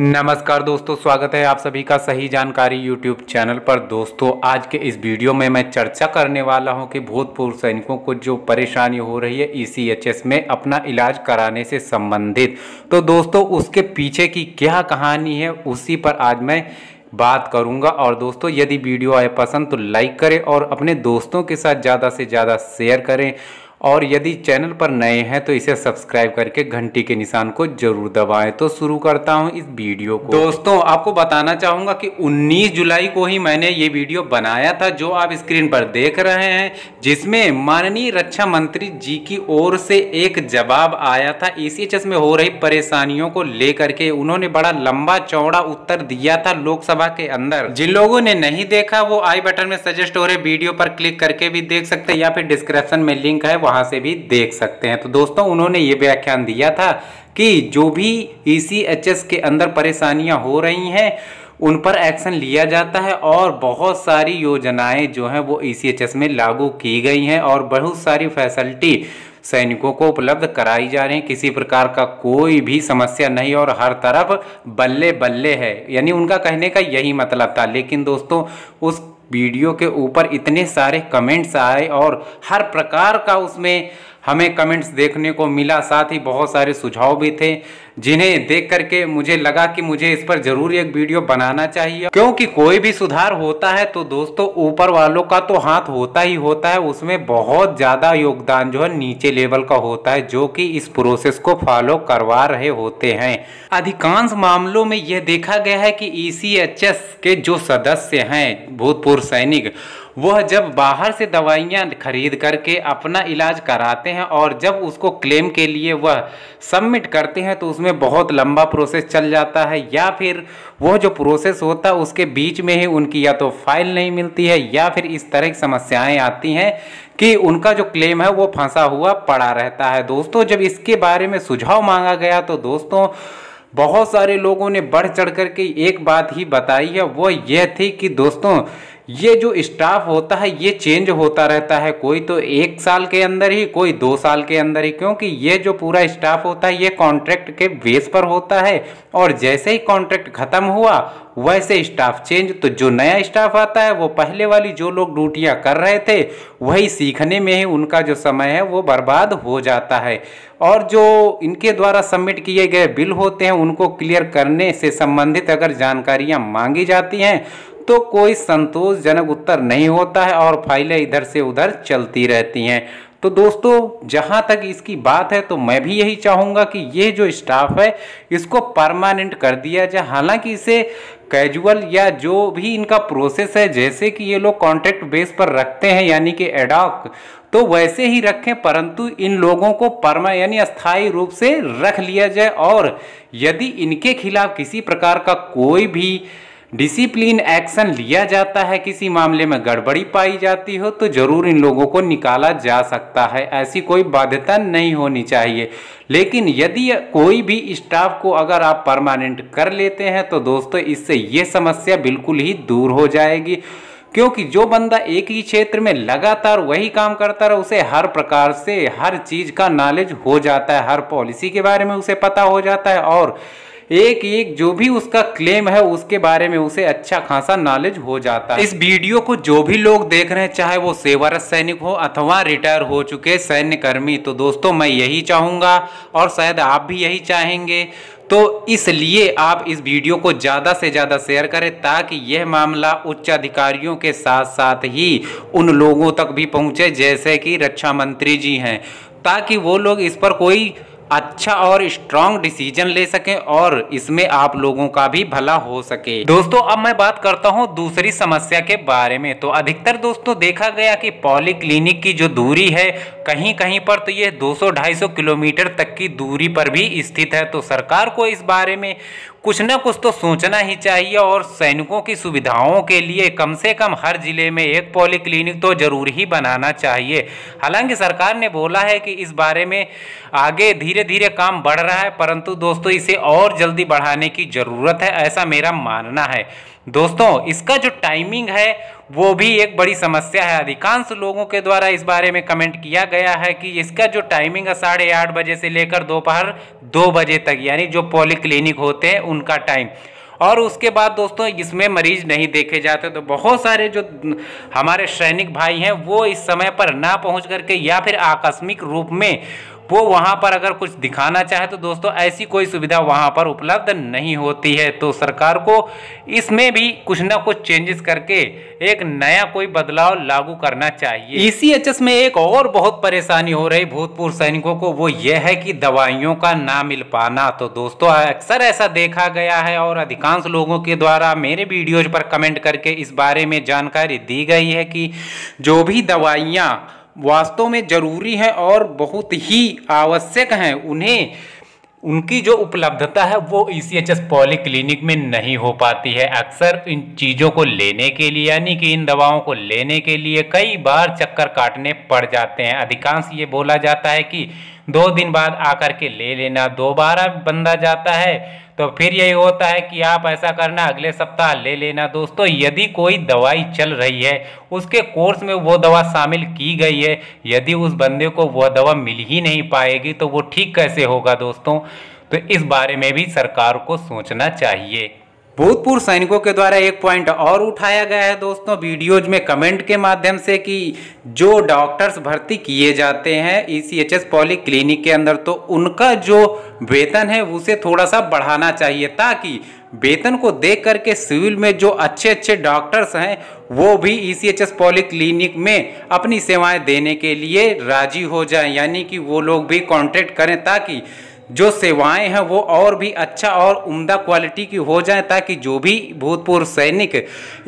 नमस्कार दोस्तों, स्वागत है आप सभी का सही जानकारी यूट्यूब चैनल पर। दोस्तों, आज के इस वीडियो में मैं चर्चा करने वाला हूँ कि भूतपूर्व सैनिकों को जो परेशानी हो रही है ईसीएचएस में अपना इलाज कराने से संबंधित। तो दोस्तों, उसके पीछे की क्या कहानी है, उसी पर आज मैं बात करूँगा। और दोस्तों, यदि वीडियो आए पसंद तो लाइक करें और अपने दोस्तों के साथ ज़्यादा से ज़्यादा शेयर करें। और यदि चैनल पर नए हैं तो इसे सब्सक्राइब करके घंटी के निशान को ज़रूर दबाएँ। तो शुरू करता हूँ इस वीडियो को। दोस्तों, आपको बताना चाहूँगा कि 19 जुलाई को ही मैंने ये वीडियो बनाया था, जो आप स्क्रीन पर देख रहे हैं, जिसमें माननीय रक्षा मंत्री जी की ओर से एक जवाब आया था। ईसीएचएस में हो रही परेशानियों को लेकर के उन्होंने बड़ा लंबा चौड़ा उत्तर दिया था लोकसभा के अंदर। जिन लोगों ने नहीं देखा, वो आई बटन में सजेस्ट हो रहे वीडियो पर क्लिक करके भी देख सकते हैं, या फिर डिस्क्रिप्शन में लिंक है, वहाँ से भी देख सकते हैं। तो दोस्तों, उन्होंने ये व्याख्यान दिया था कि जो भी ईसीएचएस के अंदर परेशानियाँ हो रही हैं, उन पर एक्शन लिया जाता है और बहुत सारी योजनाएँ जो हैं वो ईसीएचएस में लागू की गई हैं और बहुत सारी फैसिलिटी सैनिकों को उपलब्ध कराई जा रही है। किसी प्रकार का कोई भी समस्या नहीं और हर तरफ़ बल्ले बल्ले है। यानी उनका कहने का यही मतलब था। लेकिन दोस्तों, उस वीडियो के ऊपर इतने सारे कमेंट्स आए और हर प्रकार का उसमें हमें कमेंट्स देखने को मिला, साथ ही बहुत सारे सुझाव भी थे, जिन्हें देख करके मुझे लगा कि मुझे इस पर ज़रूर एक वीडियो बनाना चाहिए। क्योंकि कोई भी सुधार होता है तो दोस्तों, ऊपर वालों का तो हाथ होता ही होता है, उसमें बहुत ज़्यादा योगदान जो है नीचे लेवल का होता है, जो कि इस प्रोसेस को फॉलो करवा रहे होते हैं। अधिकांश मामलों में यह देखा गया है कि ईसीएचएस के जो सदस्य हैं, भूतपूर्व सैनिक वह जब बाहर से दवाइयाँ खरीद करके अपना इलाज कराते हैं और जब उसको क्लेम के लिए वह सबमिट करते हैं तो उसमें बहुत लंबा प्रोसेस चल जाता है। या फिर वह जो प्रोसेस होता है उसके बीच में ही उनकी या तो फ़ाइल नहीं मिलती है, या फिर इस तरह की समस्याएँ आती हैं कि उनका जो क्लेम है, वो फंसा हुआ पड़ा रहता है। दोस्तों, जब इसके बारे में सुझाव मांगा गया तो दोस्तों, बहुत सारे लोगों ने बढ़ चढ़ करके एक बात ही बताई है। वो यह थी कि दोस्तों ये जो स्टाफ होता है, ये चेंज होता रहता है। कोई तो एक साल के अंदर ही, कोई दो साल के अंदर ही, क्योंकि ये जो पूरा स्टाफ होता है, ये कॉन्ट्रैक्ट के बेस पर होता है। और जैसे ही कॉन्ट्रैक्ट खत्म हुआ, वैसे स्टाफ चेंज तो जो नया स्टाफ आता है, वो पहले वाली जो लोग ड्यूटियाँ कर रहे थे, वही सीखने में ही उनका जो समय है, वो बर्बाद हो जाता है। और जो इनके द्वारा सबमिट किए गए बिल होते हैं, उनको क्लियर करने से संबंधित अगर जानकारियाँ मांगी जाती हैं तो कोई संतोषजनक उत्तर नहीं होता है और फाइलें इधर से उधर चलती रहती हैं। तो दोस्तों, जहाँ तक इसकी बात है तो मैं भी यही चाहूँगा कि ये जो स्टाफ है, इसको परमानेंट कर दिया जाए। हालाँकि इसे कैजुअल या जो भी इनका प्रोसेस है, जैसे कि ये लोग कॉन्ट्रैक्ट बेस पर रखते हैं, यानी कि एडॉक तो वैसे ही रखें, परंतु इन लोगों को परमा यानी अस्थायी रूप से रख लिया जाए। और यदि इनके खिलाफ किसी प्रकार का कोई भी डिसिप्लिन एक्शन लिया जाता है, किसी मामले में गड़बड़ी पाई जाती हो तो ज़रूर इन लोगों को निकाला जा सकता है। ऐसी कोई बाध्यता नहीं होनी चाहिए। लेकिन यदि कोई भी स्टाफ को अगर आप परमानेंट कर लेते हैं तो दोस्तों, इससे ये समस्या बिल्कुल ही दूर हो जाएगी। क्योंकि जो बंदा एक ही क्षेत्र में लगातार वही काम करता रहा, उसे हर प्रकार से हर चीज़ का नॉलेज हो जाता है, हर पॉलिसी के बारे में उसे पता हो जाता है और एक एक जो भी उसका क्लेम है, उसके बारे में उसे अच्छा खासा नॉलेज हो जाता है। इस वीडियो को जो भी लोग देख रहे हैं, चाहे वो सेवारत सैनिक हो अथवा रिटायर हो चुके सैन्य कर्मी तो दोस्तों मैं यही चाहूँगा और शायद आप भी यही चाहेंगे। तो इसलिए आप इस वीडियो को ज़्यादा से ज़्यादा शेयर करें, ताकि यह मामला उच्च अधिकारियों के साथ साथ ही उन लोगों तक भी पहुँचे, जैसे कि रक्षा मंत्री जी हैं। ताकि वो लोग इस पर कोई अच्छा और स्ट्रांग डिसीज़न ले सके और इसमें आप लोगों का भी भला हो सके। दोस्तों, अब मैं बात करता हूँ दूसरी समस्या के बारे में। तो अधिकतर दोस्तों, देखा गया कि पॉली क्लिनिक की जो दूरी है कहीं कहीं पर तो ये 200-250 किलोमीटर तक की दूरी पर भी स्थित है। तो सरकार को इस बारे में कुछ ना कुछ तो सोचना ही चाहिए और सैनिकों की सुविधाओं के लिए कम से कम हर ज़िले में एक पॉली क्लिनिक तो ज़रूर ही बनाना चाहिए। हालाँकि सरकार ने बोला है कि इस बारे में आगे धीरे धीरे काम बढ़ रहा है, परंतु दोस्तों इसे और जल्दी बढ़ाने की ज़रूरत है, ऐसा मेरा मानना है। दोस्तों, इसका जो टाइमिंग है वो भी एक बड़ी समस्या है। अधिकांश लोगों के द्वारा इस बारे में कमेंट किया गया है कि इसका जो टाइमिंग है, साढ़े आठ बजे से लेकर दोपहर दो बजे तक, यानी जो पॉली क्लिनिक होते हैं, उनका टाइम और उसके बाद दोस्तों, इसमें मरीज़ नहीं देखे जाते। तो बहुत सारे जो हमारे सैनिक भाई हैं, वो इस समय पर ना पहुँच करके या फिर आकस्मिक रूप में वो वहाँ पर अगर कुछ दिखाना चाहे तो दोस्तों ऐसी कोई सुविधा वहाँ पर उपलब्ध नहीं होती है। तो सरकार को इसमें भी कुछ ना कुछ चेंजेस करके एक नया कोई बदलाव लागू करना चाहिए। ईसीएचएस में एक और बहुत परेशानी हो रही भूतपूर्व सैनिकों को, वो यह है कि दवाइयों का ना मिल पाना। तो दोस्तों, अक्सर ऐसा देखा गया है और अधिकांश लोगों के द्वारा मेरे वीडियोज़ पर कमेंट करके इस बारे में जानकारी दी गई है कि जो भी दवाइयाँ वास्तव में ज़रूरी है और बहुत ही आवश्यक हैं। उन्हें, उनकी जो उपलब्धता है, वो E C H S polyclinic में नहीं हो पाती है। अक्सर इन चीज़ों को लेने के लिए, यानी कि इन दवाओं को लेने के लिए कई बार चक्कर काटने पड़ जाते हैं। अधिकांश ये बोला जाता है कि दो दिन बाद आकर के ले लेना। दोबारा बंदा जाता है तो फिर यही होता है कि आप ऐसा करना, अगले सप्ताह ले लेना। दोस्तों, यदि कोई दवाई चल रही है, उसके कोर्स में वो दवा शामिल की गई है, यदि उस बंदे को वह दवा मिल ही नहीं पाएगी तो वो ठीक कैसे होगा दोस्तों? तो इस बारे में भी सरकार को सोचना चाहिए। भूतपूर्व सैनिकों के द्वारा एक पॉइंट और उठाया गया है दोस्तों वीडियोज़ में कमेंट के माध्यम से कि जो डॉक्टर्स भर्ती किए जाते हैं E C H S polyclinic के अंदर तो उनका जो वेतन है उसे थोड़ा सा बढ़ाना चाहिए ताकि वेतन को देख करके सिविल में जो अच्छे अच्छे डॉक्टर्स हैं, वो भी E C H S polyclinic में अपनी सेवाएँ देने के लिए राज़ी हो जाएँ। यानी कि वो लोग भी कॉन्ट्रैक्ट करें ताकि जो सेवाएँ हैं वो और भी अच्छा और उम्दा क्वालिटी की हो जाए ताकि जो भी भूतपूर्व सैनिक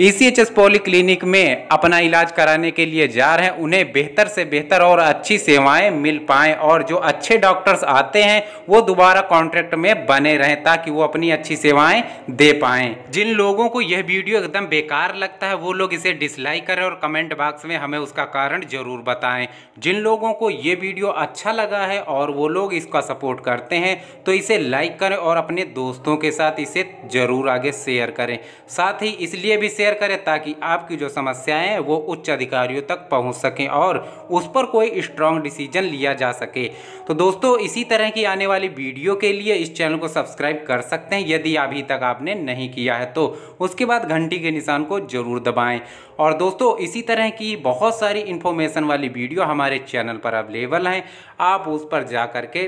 E C H S polyclinic में अपना इलाज कराने के लिए जा रहे हैं, उन्हें बेहतर से बेहतर और अच्छी सेवाएँ मिल पाएँ और जो अच्छे डॉक्टर्स आते हैं, वो दोबारा कॉन्ट्रैक्ट में बने रहें ताकि वो अपनी अच्छी सेवाएँ दे पाएँ। जिन लोगों को यह वीडियो एकदम बेकार लगता है, वो लोग इसे डिसलाइक करें और कमेंट बॉक्स में हमें उसका कारण ज़रूर बताएँ। जिन लोगों को ये वीडियो अच्छा लगा है और वो लोग इसका सपोर्ट करते करते हैं तो इसे लाइक करें और अपने दोस्तों के साथ इसे ज़रूर आगे शेयर करें। साथ ही इसलिए भी शेयर करें ताकि आपकी जो समस्याएँ हैं, वो उच्च अधिकारियों तक पहुँच सकें और उस पर कोई स्ट्रांग डिसीज़न लिया जा सके। तो दोस्तों, इसी तरह की आने वाली वीडियो के लिए इस चैनल को सब्सक्राइब कर सकते हैं, यदि अभी तक आपने नहीं किया है तो उसके बाद घंटी के निशान को ज़रूर दबाएँ। और दोस्तों, इसी तरह की बहुत सारी इन्फॉर्मेशन वाली वीडियो हमारे चैनल पर अवेलेबल हैं, आप उस पर जा कर के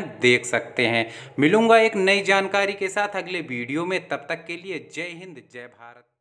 जानकारियाँ देख सकते हैं। मिलूँगा एक नई जानकारी के साथ अगले वीडियो में। तब तक के लिए जय हिंद, जय भारत।